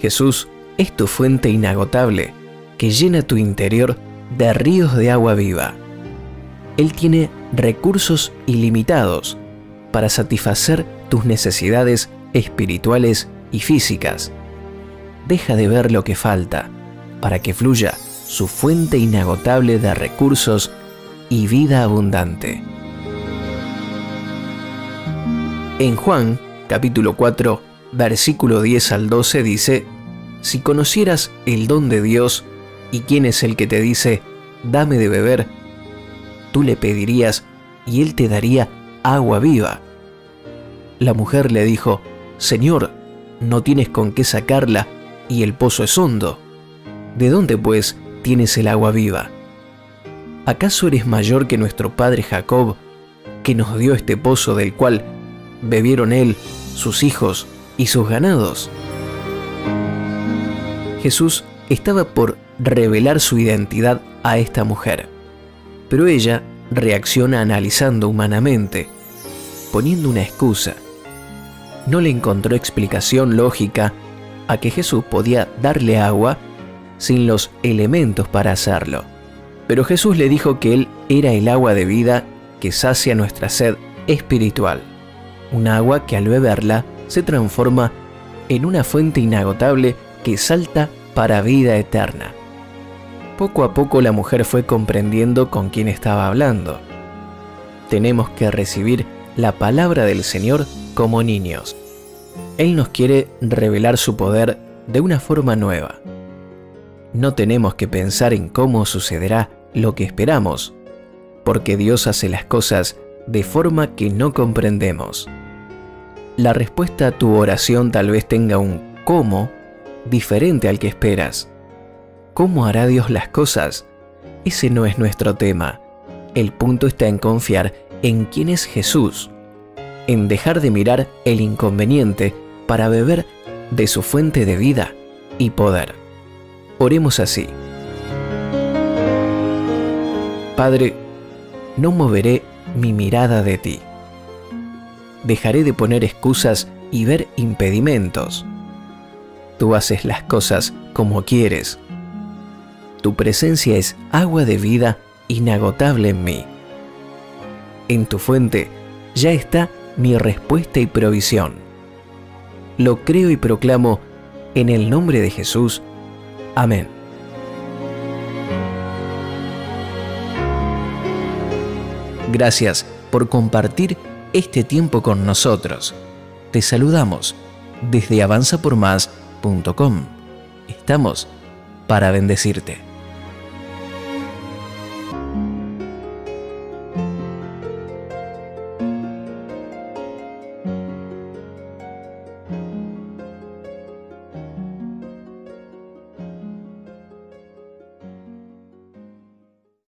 Jesús es tu fuente inagotable que llena tu interior de ríos de agua viva. Él tiene recursos ilimitados para satisfacer tus necesidades espirituales y físicas. Deja de ver lo que falta para que fluya su fuente inagotable de recursos y vida abundante. En Juan, capítulo 4, versículo 10 al 12 dice, Si conocieras el don de Dios y quién es el que te dice, dame de beber, tú le pedirías y él te daría agua viva. La mujer le dijo, Señor, no tienes con qué sacarla y el pozo es hondo. ¿De dónde, pues, tienes el agua viva? ¿Acaso eres mayor que nuestro padre Jacob, que nos dio este pozo del cual bebieron él, sus hijos y sus ganados? Jesús estaba por revelar su identidad a esta mujer, pero ella reacciona analizando humanamente, poniendo una excusa. No le encontró explicación lógica a que Jesús podía darle agua sin los elementos para hacerlo. Pero Jesús le dijo que Él era el agua de vida que sacia nuestra sed espiritual, un agua que al beberla se transforma en una fuente inagotable que salta para vida eterna. Poco a poco la mujer fue comprendiendo con quién estaba hablando. Tenemos que recibir la palabra del Señor como niños. Él nos quiere revelar su poder de una forma nueva. No tenemos que pensar en cómo sucederá lo que esperamos, porque Dios hace las cosas de forma que no comprendemos. La respuesta a tu oración tal vez tenga un cómo diferente al que esperas. ¿Cómo hará Dios las cosas? Ese no es nuestro tema. El punto está en confiar en quién es Jesús, en dejar de mirar el inconveniente para beber de su fuente de vida y poder. Oremos así. Padre, no moveré mi mirada de ti. Dejaré de poner excusas y ver impedimentos. Tú haces las cosas como quieres. Tu presencia es agua de vida inagotable en mí. En tu fuente ya está mi respuesta y provisión lo creo y proclamo en el nombre de Jesús. Amén. Gracias por compartir este tiempo con nosotros. Te saludamos desde avanzapormás.com. Estamos para bendecirte.